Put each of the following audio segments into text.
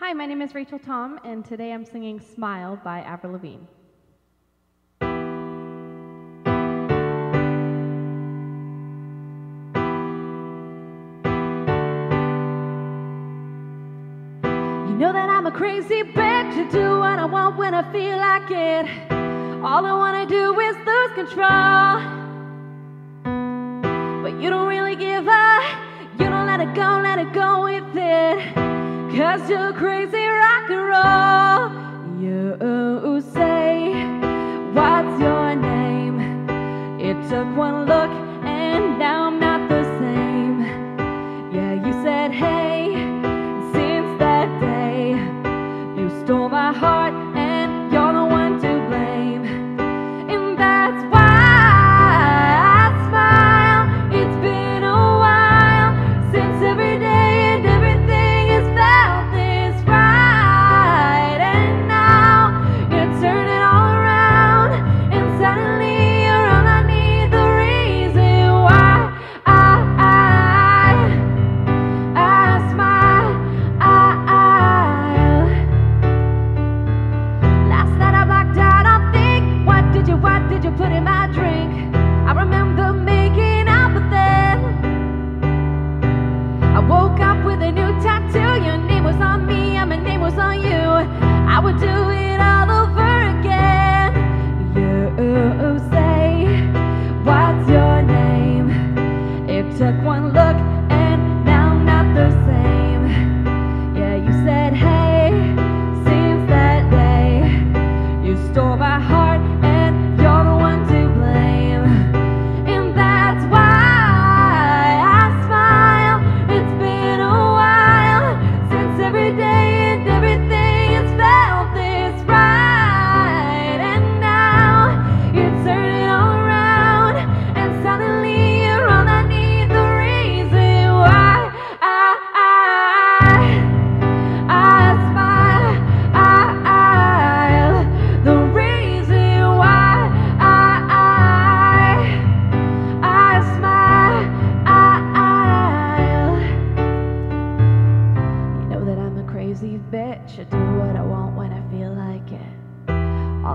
Hi, my name is Rachel Thom, and today I'm singing Smile by Avril Lavigne. You know that I'm a crazy bitch. I do what I want when I feel like it. All I wanna do is lose control. But you don't really give up. You don't let it go, let it go with it. Cause you're crazy rock and roll. You would do it all over again. You say, What's your name? It took one look, and now I'm not the same. Yeah, you said, Hey, since that day, you stole my heart, and you're the one to blame. And that's why I smile. It's been a while since every day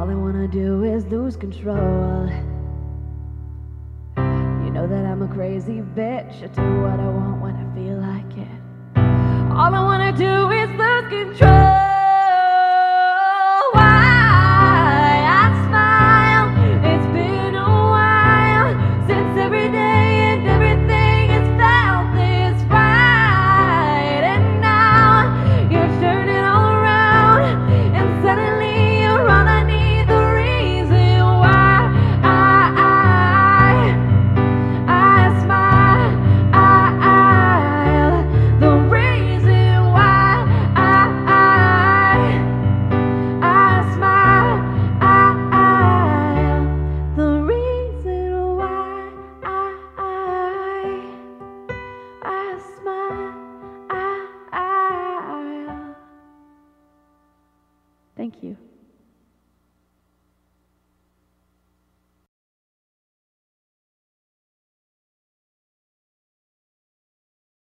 All I wanna do is lose control. You know that I'm a crazy bitch. I do what I want when I feel like it. All I wanna do is lose control. Why I smile? It's been a while since every day Thank you.